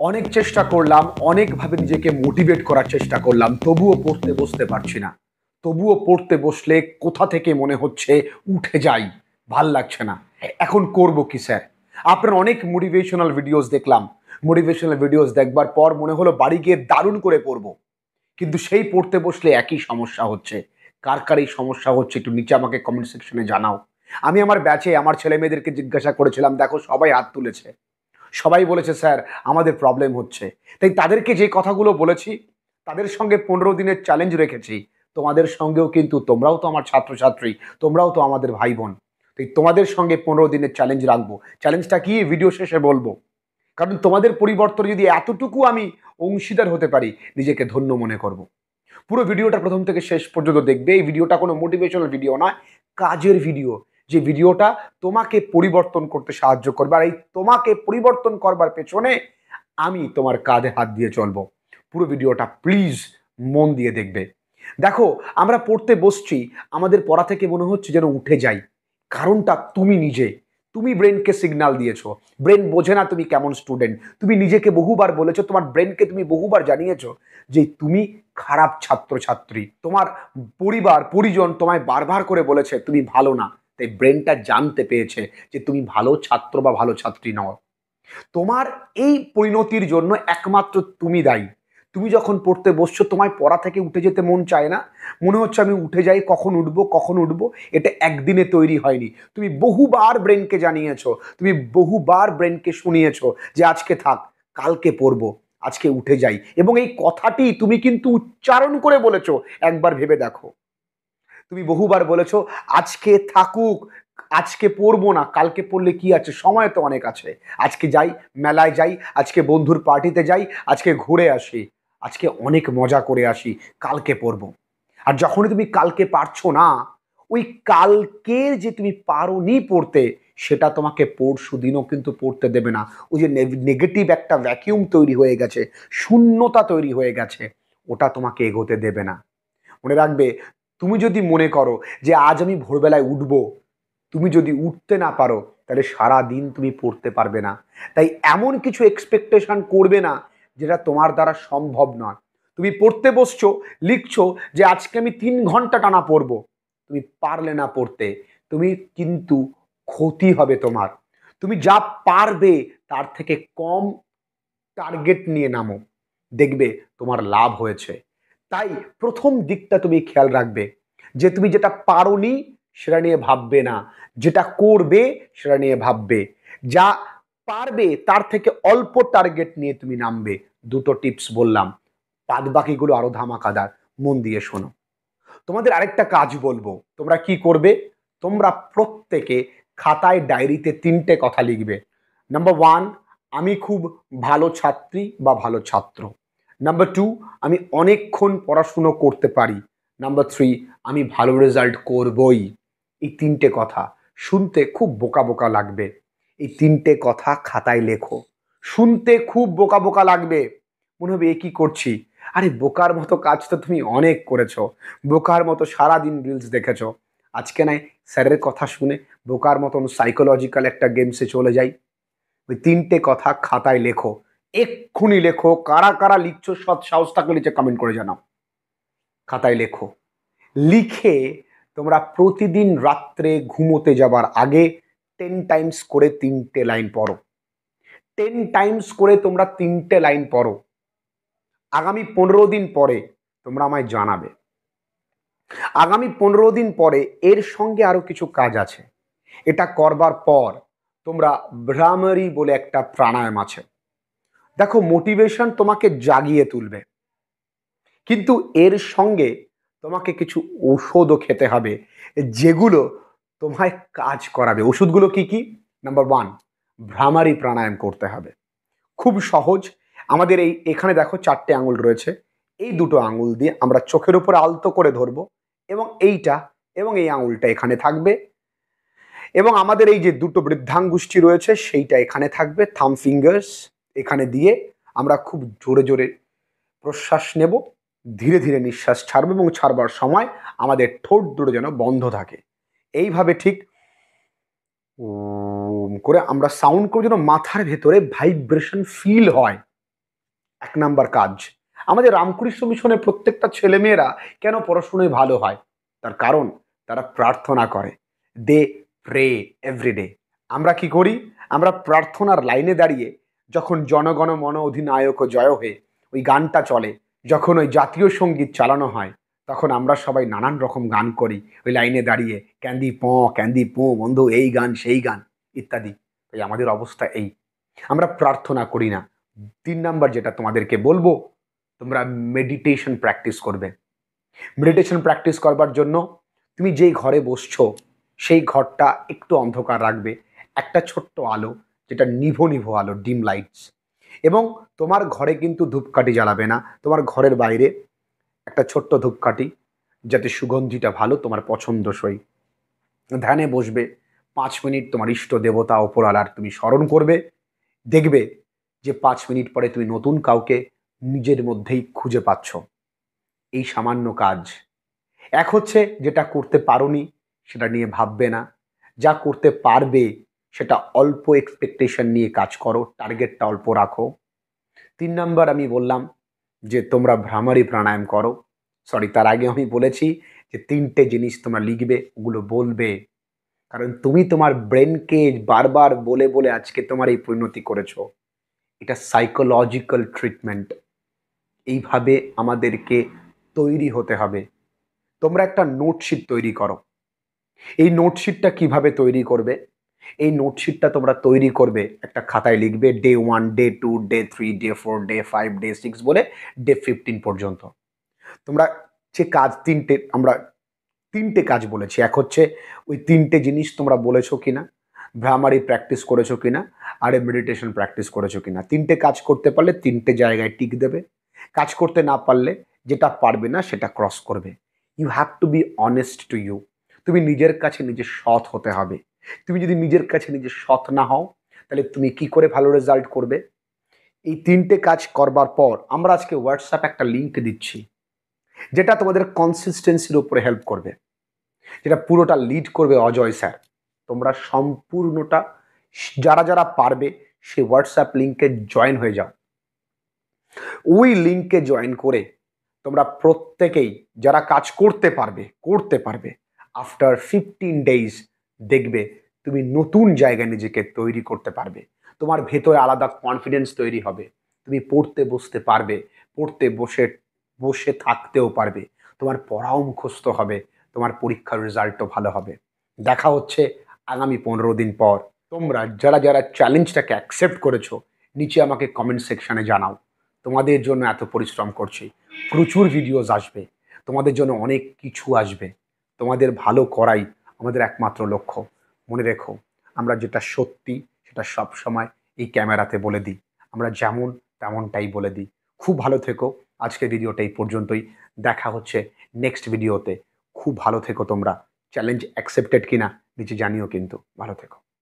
অনেক চেষ্টা করলাম, অনেকভাবে নিজেকে মোটিভেট করার চেষ্টা করলাম, তবুও পড়তে বসতে পারছি না। তবুও পড়তে বসলে কোথা থেকে মনে হচ্ছে উঠে যাই, ভালো লাগছে না। এখন করব কি, স্যার? আপনার অনেক মোটিভেশনাল ভিডিওস দেখলাম। মোটিভেশনাল ভিডিওস দেখবার পর মনে হলো বাড়ি গিয়ে দারুণ করে পড়ব। কিন্তু সেই পড়তে বসলে একই সমস্যা হচ্ছে। কার কার এই সমস্যা হচ্ছে একটু নিচে আমাকে কমেন্ট সেকশনে জানাও। আমি আমার ব্যাচে আমার ছেলে মেয়েদেরকে জিজ্ঞাসা করেছিলাম, দেখো সবাই হাত তুলেছে। সবাই বলেছে, স্যার, আমাদের প্রবলেম হচ্ছে। তাই তাদেরকে যে কথাগুলো বলেছি, তাদের সঙ্গে পনেরো দিনের চ্যালেঞ্জ রেখেছি। তোমাদের সঙ্গেও কিন্তু, তোমরাও তো আমার ছাত্রছাত্রী, তোমরাও তো আমাদের ভাই বোন তাই তোমাদের সঙ্গে পনেরো দিনের চ্যালেঞ্জ রাখব। চ্যালেঞ্জটা কি? ভিডিও শেষে বলব। কারণ তোমাদের পরিবর্তনে যদি এতটুকু আমি অংশীদার হতে পারি, নিজেকে ধন্য মনে করব। পুরো ভিডিওটা প্রথম থেকে শেষ পর্যন্ত দেখবে। এই ভিডিওটা কোনো মোটিভেশনাল ভিডিও নয়, কাজের ভিডিও যে ভিডিওটা তোমাকে পরিবর্তন করতে সাহায্য করবে। আর এই তোমাকে পরিবর্তন করবার পেছনে আমি তোমার কাঁধে হাত দিয়ে চলবো। পুরো ভিডিওটা প্লিজ মন দিয়ে দেখবে। দেখো, আমরা পড়তে বসছি, আমাদের পড়া থেকে মনে হচ্ছে যেন উঠে যাই। কারণটা তুমি নিজে। তুমি ব্রেনকে সিগনাল দিয়েছ। ব্রেন বোঝে না তুমি কেমন স্টুডেন্ট তুমি নিজেকে বহুবার বলেছ, তোমার ব্রেনকে তুমি বহুবার জানিয়েছো যে তুমি খারাপ ছাত্রছাত্রী। তোমার পরিবার, পরিজন তোমায় বারবার করে বলেছে, তুমি ভালো না। তাই ব্রেনটা জানতে পেয়েছে যে তুমি ভালো ছাত্র বা ভালো ছাত্রী নও। তোমার এই পরিণতির জন্য একমাত্র তুমি দায়ী। তুমি যখন পড়তে বসছো, তোমায় পড়া থেকে উঠে যেতে মন চায় না। মনে হচ্ছে আমি উঠে যাই, কখন উঠবো কখন উঠবো, এটা একদিনে তৈরি হয়নি। তুমি বহুবার ব্রেনকে জানিয়েছো, তুমি বহুবার ব্রেনকে শুনিয়েছো যে আজকে থাক, কালকে পড়ব, আজকে উঠে যাই। এবং এই কথাটি তুমি কিন্তু উচ্চারণ করে বলেছ, একবার ভেবে দেখো। তুমি বহুবার বলেছ, আজকে থাকুক, আজকে পড়ব না, কালকে পড়লে কি আছে? সময় তো অনেক আছে। আজকে যাই, মেলায় যাই, আজকে বন্ধুর পার্টিতে যাই, আজকে ঘুরে আসি, আজকে অনেক মজা করে আসি, কালকে পড়ব। আর যখনই তুমি কালকে পারছ না, ওই কালকের যে তুমি পারো নি পড়তে, সেটা তোমাকে পরশু দিনও কিন্তু পড়তে দেবে না। ওই যে নেগেটিভ একটা ভ্যাকিউম তৈরি হয়ে গেছে, শূন্যতা তৈরি হয়ে গেছে, ওটা তোমাকে এগোতে দেবে না। মনে রাখবে তুমি যদি মনে করো যে আজ আমি ভোরবেলায় উঠব, তুমি যদি উঠতে না পারো, তাহলে সারা দিন তুমি পড়তে পারবে না। তাই এমন কিছু এক্সপেকটেশন করবে না, যেটা তোমার দ্বারা সম্ভব নয়। তুমি পড়তে বসছো, লিখছো যে আজকে আমি তিন ঘণ্টা টানা পড়ব, তুমি পারলে না পড়তে, তুমি কিন্তু ক্ষতি হবে তোমার। তুমি যা পারবে তার থেকে কম টার্গেট নিয়ে নামো। দেখবে তোমার লাভ হয়েছে। তাই প্রথম দিকটা তুমি খেয়াল রাখবে যে তুমি যেটা পারোনি সেটা নিয়ে ভাববে না। যেটা করবে সেটা নিয়ে ভাববে। যা পারবে তার থেকে অল্প টার্গেট নিয়ে তুমি নামবে। দুটো টিপস বললাম। বাদ বাকিগুলো আরও ধামাকাদার। মন দিয়ে শোনো। তোমাদের আরেকটা কাজ বলব। তোমরা কি করবে? তোমরা প্রত্যেকে খাতায় ডায়েরিতে তিনটে কথা লিখবে। নাম্বার ওয়ান আমি খুব ভালো ছাত্রী বা ভালো ছাত্র। নাম্বার টু আমি অনেকক্ষণ পড়াশুনো করতে পারি। নাম্বার থ্রি আমি ভালো রেজাল্ট করবই। এই তিনটে কথা শুনতে খুব বোকা বোকা লাগবে। এই তিনটে কথা খাতায় লেখো। শুনতে খুব বোকা বোকা লাগবে। মনে হবে, এ কী করছি? আরে, বোকার মতো কাজ তো তুমি অনেক করেছ। বোকার মতো সারাদিন রিলস দেখেছ। আজকে নাই স্যারের কথা শুনে বোকার মতন সাইকোলজিক্যাল একটা গেমসে চলে যাই। ওই তিনটে কথা খাতায় লেখো। এক্ষুনি লেখো, কারা কারা লিখছো, সৎ সাহস থাকলে নিচে কমেন্ট করে জানাও। খাতায় লেখো। লিখে তোমরা প্রতিদিন রাত্রে ঘুমোতে যাবার আগে টেন টাইমস করে তিনটে লাইন পড়ো। টেন টাইমস করে তোমরা তিনটে লাইন পড়ো। আগামী পনেরো দিন পরে তোমরা আমায় জানাবে। আগামী পনেরো দিন পরে এর সঙ্গে আরও কিছু কাজ আছে। এটা করবার পর তোমরা ভ্রামারি বলে একটা প্রাণায়াম আছে। দেখো মোটিভেশন তোমাকে জাগিয়ে তুলবে। কিন্তু এর সঙ্গে তোমাকে কিছু ওষুধও খেতে হবে, যেগুলো তোমায় কাজ করাবে। ওষুধগুলো কি কি? নাম্বার ওয়ান ভ্রামারি প্রাণায়াম করতে হবে। খুব সহজ। আমাদের এই, এখানে দেখো চারটে আঙুল রয়েছে। এই দুটো আঙুল দিয়ে আমরা চোখের উপরে আলতো করে ধরবো এবং এইটা এবং এই আঙুলটা এখানে থাকবে। এবং আমাদের এই যে দুটো বৃদ্ধাঙ্গুষ্ঠী রয়েছে, সেইটা এখানে থাকবে থাম ফিঙ্গার্স এখানে দিয়ে আমরা খুব জোরে জোরে প্রশ্বাস নেব, ধীরে ধীরে নিঃশ্বাস ছাড়বো এবং ছাড়বার সময় আমাদের ঠোঁট দুটো যেন বন্ধ থাকে। এইভাবে ঠিক করে আমরা সাউন্ড করে যেন মাথার ভেতরে ভাইব্রেশন ফিল হয়। এক নাম্বার কাজ, আমাদের রামকৃষ্ণ মিশনের প্রত্যেকটা ছেলেমেয়েরা কেন পড়াশোনায় ভালো হয়? তার কারণ, তারা প্রার্থনা করে। দে প্রে এভরিডে আমরা কি করি? আমরা প্রার্থনার লাইনে দাঁড়িয়ে যখন জনগণ মন অধিনায়ক জয় হয়ে ওই গানটা চলে, যখন ওই জাতীয় সংগীত চালানো হয়, তখন আমরা সবাই নানান রকম গান করি। ওই লাইনে দাঁড়িয়ে, ক্যান্দি প, ক্যান্দি পো, বন্ধু, এই গান, সেই গান, ইত্যাদি। তাই আমাদের অবস্থা এই। আমরা প্রার্থনা করি না। তিন নাম্বার যেটা তোমাদেরকে বলব, তোমরা মেডিটেশন প্র্যাকটিস করবে। মেডিটেশন প্র্যাকটিস করবার জন্য তুমি যেই ঘরে বসছো, সেই ঘরটা একটু অন্ধকার রাখবে। একটা ছোট্ট আলো যেটা নিভো নিভো আলো, ডিম লাইটস এবং তোমার ঘরে কিন্তু ধূপকাঠি জ্বালাবে না। তোমার ঘরের বাইরে একটা ছোট্ট ধূপকাঠি, যাতে সুগন্ধিটা ভালো, তোমার পছন্দসই। ধ্যানে বসবে, পাঁচ মিনিট তোমার ইষ্ট দেবতা ওপরওয়ালার তুমি স্মরণ করবে। দেখবে যে পাঁচ মিনিট পরে তুমি নতুন কাউকে নিজের মধ্যেই খুঁজে পাচ্ছ। এই সামান্য কাজ। এক হচ্ছে যেটা করতে পারোনি, সেটা নিয়ে ভাববে না। যা করতে পারবে সেটা অল্প এক্সপেকটেশন নিয়ে কাজ করো টার্গেটটা অল্প রাখো। তিন নাম্বার আমি বললাম যে তোমরা ভ্রামারি প্রাণায়াম করো। সরি তার আগে আমি বলেছি যে তিনটে জিনিস তোমরা লিখবে, ওগুলো বলবে। কারণ তুমি তোমার ব্রেনকে বারবার বলে বলে আজকে তোমার এই পরিণতি করেছ। এটা সাইকোলজিক্যাল ট্রিটমেন্ট এইভাবে আমাদেরকে তৈরি হতে হবে। তোমরা একটা নোটশিট তৈরি করো। এই নোটশিটটা কীভাবে তৈরি করবে? এই নোটশিটটা তোমরা তৈরি করবে একটা খাতায় লিখবে day one day two day three day four day five day six বলে ডে ফিফটিন পর্যন্ত। তোমরা যে কাজ তিনটে, আমরা তিনটে কাজ বলেছি। এক হচ্ছে ওই তিনটে জিনিস তোমরা বলেছ কিনা ভ্রামারি প্র্যাকটিস করেছ কিনা, আর মেডিটেশন প্র্যাকটিস করেছ কিনা। তিনটে কাজ করতে পারলে তিনটে জায়গায় টিক দেবে। কাজ করতে না পারলে যেটা পারবে না সেটা ক্রস করবে। You have to be honest to you তুমি নিজের কাছে নিজে সৎ হতে হবে। তুমি যদি নিজের কাছে নিজে সৎ না হও, তাহলে তুমি কি করে ভালো রেজাল্ট করবে? এই তিনটে কাজ করবার পর আমরা আজকে হোয়াটসঅ্যাপ একটা লিঙ্ক দিচ্ছি, যেটা তোমাদের কনসিস্টেন্সির উপরে হেল্প করবে, যেটা পুরোটা লিড করবে অজয় স্যার তোমরা সম্পূর্ণটা, যারা যারা পারবে সে হোয়াটসঅ্যাপ লিঙ্কে জয়েন হয়ে যাও। ওই লিঙ্কে জয়েন করে তোমরা প্রত্যেকেই যারা কাজ করতে পারবে করতে পারবে আফটার ফিফটিন ডেইজ দেখবে তুমি নতুন জায়গায় নিজেকে তৈরি করতে পারবে। তোমার ভেতরে আলাদা কনফিডেন্স তৈরি হবে। তুমি পড়তে বসতে পারবে, পড়তে বসে বসে থাকতেও পারবে। তোমার পড়াও মুখস্থ হবে, তোমার পরীক্ষার রেজাল্টও ভালো হবে। দেখা হচ্ছে আগামী পনেরো দিন পর। তোমরা যারা যারা চ্যালেঞ্জটাকে অ্যাকসেপ্ট করেছ, নিচে আমাকে কমেন্ট সেকশানে জানাও। তোমাদের জন্য এত পরিশ্রম করছি। প্রচুর ভিডিওস আসবে। তোমাদের জন্য অনেক কিছু আসবে। তোমাদের ভালো করাই আমাদের একমাত্র লক্ষ্য। মনে রেখো, আমরা যেটা সত্যি সেটা সব সময় এই ক্যামেরাতে বলে দিই। আমরা যেমন তেমনটাই বলে দিই। খুব ভালো থেকো। আজকের ভিডিওটা এই পর্যন্তই। দেখা হচ্ছে নেক্সট ভিডিওতে খুব ভালো থেকো তোমরা। চ্যালেঞ্জ অ্যাকসেপ্টেড কিনা, নিচে জানিও কিন্তু। ভালো থেকো।